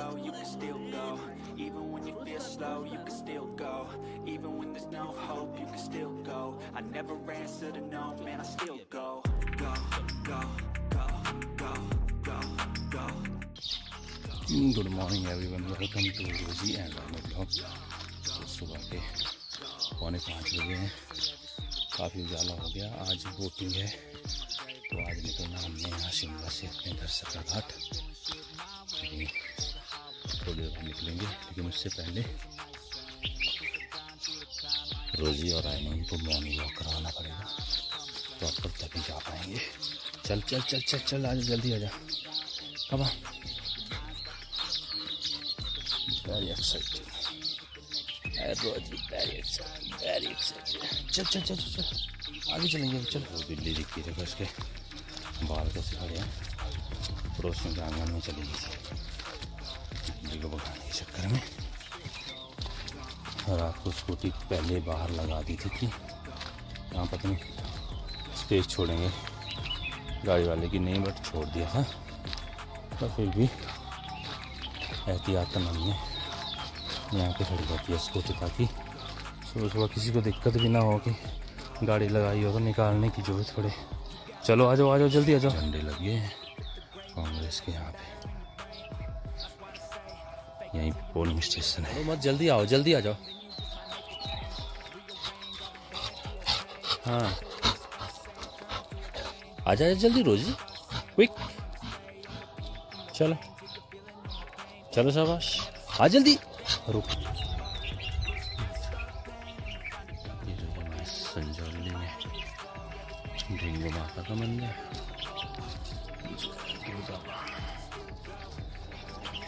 low, you can still go Even when you feel slow, you can still go Even when there's no hope, you can still go I never answer to no, man, I still go Go, go, go, go, go, go good morning everyone welcome to Rosy and blog तो सुबह के पौने पाँच बजे हैं काफ़ी उजाला हो गया आज बोटिंग है तो आज निकलना हमने यहाँ शिमला से अपने घर सकरा घाट कि मुझसे पहले रोजी और आयमन को मॉर्निंग वॉक करवाना पड़ेगा। तो आप कब तक ही जा पाएँगे? चल चल चल चल चल आ जल्दी आ? जा कब very excited very excited very excited चल चल चल चल आगे चलेंगे चल। वो बिल्ली दिखी थे उसके बाल कैसे खड़े हैं। पड़ोस के आँगन में चली गई थी बिल्ली को के चक्कर में। और आपको स्कूटी पहले बाहर लगा दी थी कि यहाँ पता नहीं स्पेस छोड़ेंगे। गाड़ी वाले की नहीं, बट छोड़ दिया था। पर फिर भी एहतियातन हमने यहाँ पे खड़ी रहती है स्कूटी ताकि सुबह सुबह किसी को दिक्कत भी ना हो कि गाड़ी लगाई हो तो निकालने की जो ज़रूरत पड़े। चलो आ जाओ आ जाओ, जल्दी आ जाओ। झंडे लगे हैं कांग्रेस के यहाँ पे। यहीं पे पोलिंग स्टेशन है। मत, जल्दी आओ, जल्दी आ जाओ। हाँ। आ जाए जल्दी रोजी। क्विक चलो। चलो शाबाश। आ जल्दी। रुक। संजौली में ढींगो माता का मंदिर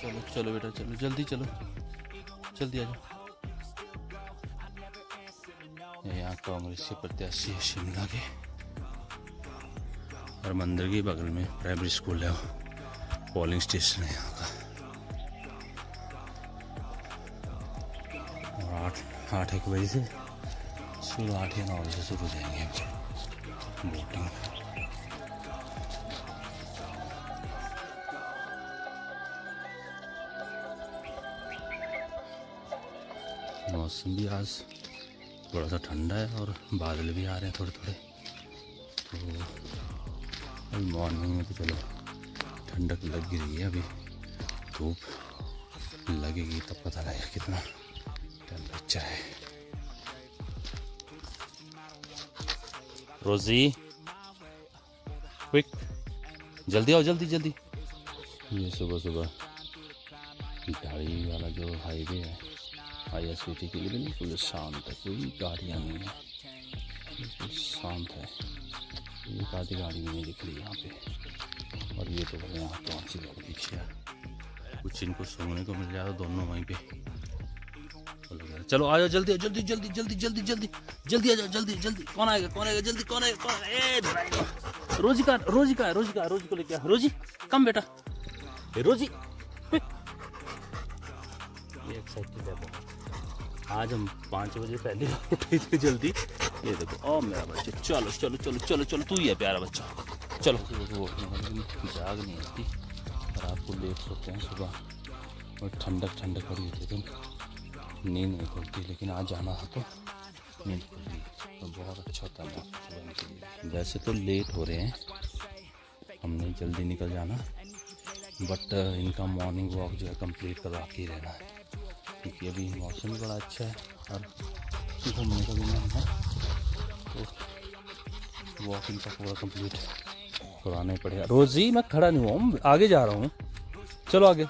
चलो चलो बेटा, चलो, जल्दी चलो। जल्दी आ जाओ। यहाँ कांग्रेस के प्रत्याशी है, शिमला के। और मंदिर के बगल में प्राइमरी स्कूल है, पोलिंग स्टेशन है यहाँ का। और आठ आठ एक बजे से शुरू, आठ या नौ बजे शुरू हो जाएँगे। बोटिंग मौसम भी आज थोड़ा सा ठंडा है और बादल भी आ रहे हैं थोड़े थोड़े तो अभी मॉर्निंग में तो चलो, ठंडक लग रही है अभी। धूप लगेगी तब पता लगेगा कितना टेम्परेचर है। रोजी क्विक जल्दी आओ, जल्दी जल्दी। ये सुबह सुबह गाड़ी वाला जो हाईवे है। आई एस के लिए बिल्कुल शांत है कोई गाड़ियाँ नहीं है। बिल्कुल शांत है। एक आधी गाड़ी नहीं दिख रही यहाँ पे। और ये तो बड़े यहाँ सी गाड़ी पीछे है। कुछ इनको सोने को मिल जाए तो दोनों वहीं पे। चलो आ जाओ जल्दी जल्दी जल्दी जल्दी जल्दी जल्दी जल्दी आ जाओ जल्दी जल्दी। कौन आएगा कौन आएगा जल्दी कौन आएगा कौन आएगा। रोजी का रोजी का है, रोजी का रोजी को लेके रोजी कम बेटा। रोजी। ये एक्साइटेड है। आज हम पाँच बजे पहले उठे थे जल्दी। ये देखो, ओ मेरा बच्चा, चलो चलो चलो चलो चलो, तू ही है प्यारा बच्चा। चलो लेकिन जाग नहीं आती और आपको लेट सोते हैं सुबह। और ठंडक ठंडक पड़ी होती है नींद नहीं खुलती, लेकिन आज जाना है तो नींद खुल गई तो बहुत अच्छा होता है वैसे तो लेट हो रहे हैं, हमने जल्दी निकल जाना बट इनका मॉर्निंग वॉक जो है कंप्लीट करवा के रहना है। क्योंकि अभी मौसम बड़ा अच्छा है और घूमने का भी मन है तो वॉकिंग का पूरा कंप्लीट करवाना ही पड़ेगा। रोजी मैं खड़ा नहीं हुआ हूँ, आगे जा रहा हूँ। चलो आगे।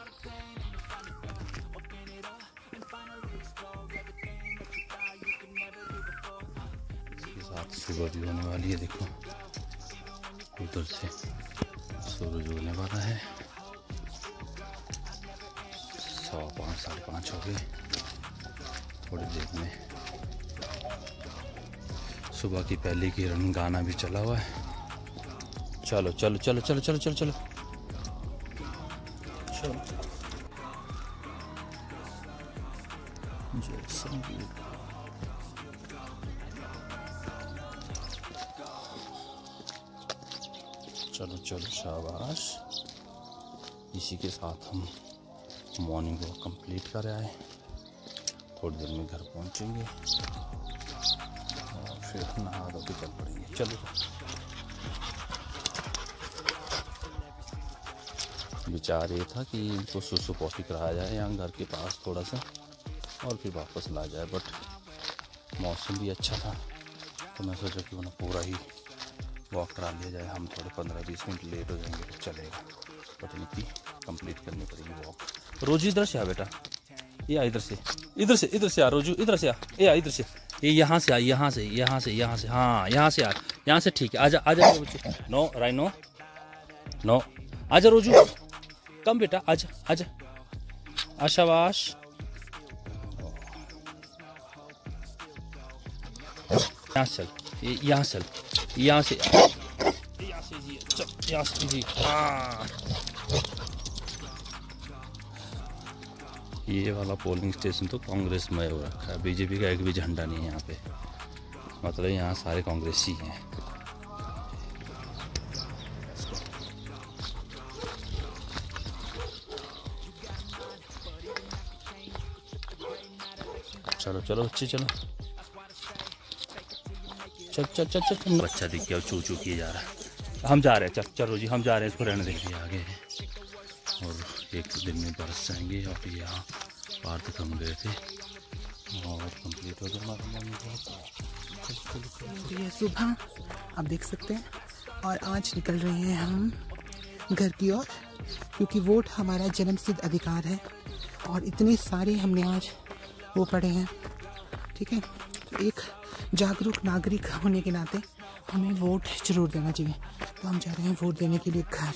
सुबह भी होने वाली है, देखो। उधर से सूरज उगने वाला है। सवा पाँच, साढ़े पाँच हो गए। थोड़ी देर में सुबह की पहली किरण गाना भी चला हुआ है। चलो चलो चलो चलो चलो चलो चलो। चलो। चलो चलो, शाबाश। इसी के साथ हम मॉर्निंग वॉक कंप्लीट कर आए। थोड़ी देर में घर पहुँचेंगे। और फिर नहा धो के चल पड़ेंगे। चलो। विचार ये था कि इनको सुसु पौटी कराया जाए यहाँ घर के पास थोड़ा सा, और फिर वापस ला जाए। बट मौसम भी अच्छा था तो मैं सोचा कि उन्हें पूरा ही वॉक करा लिया जाए। हम थोड़े पंद्रह बीस मिनट लेट हो जाएँगे तो चलेगा। बट इनकी कंप्लीट करनी पड़ेगी वॉक रोजू इधर से आ बेटा। ये आ इधर से। इधर से इधर से आ रोजू, इधर से आ। ये आ, इधर से। ये यहाँ से आ, यहाँ से यहाँ से यहाँ से हाँ यहाँ से आ। यहाँ से ठीक है आजा आजा बच्चे नो राय नो। नो। आजा रोजू। कम बेटा आजा आजा आशावाश यहाँ से चल यहाँ से यहाँ से यहाँ से जी चल, यहाँ से जी हाँ। ये वाला पोलिंग स्टेशन तो कांग्रेस में हो रखा है। बीजेपी का एक भी झंडा नहीं है यहाँ पे। मतलब यहाँ सारे कांग्रेसी हैं। चलो चलो, बच्चे, चलो। चल चल चल चल बच्चा देखिए अब चू चू किए जा रहा है। हम जा रहे हैं, चल, चलो जी, हम जा रहे हैं, इसको रहने देखिए आगे। और एक दिन में बरस जाएँगे और यहाँ पार तक हम गए थे। और कंप्लीट हो गया। हमारा सुबह आप देख सकते हैं। और आज निकल रहे हैं हम घर की ओर, क्योंकि वोट हमारा जन्मसिद्ध अधिकार है। और इतने सारे हमने आज वो पढ़े हैं। ठीक है? तो एक जागरूक नागरिक होने के नाते हमें वोट ज़रूर देना चाहिए। तो हम जा रहे हैं वोट देने के लिए घर।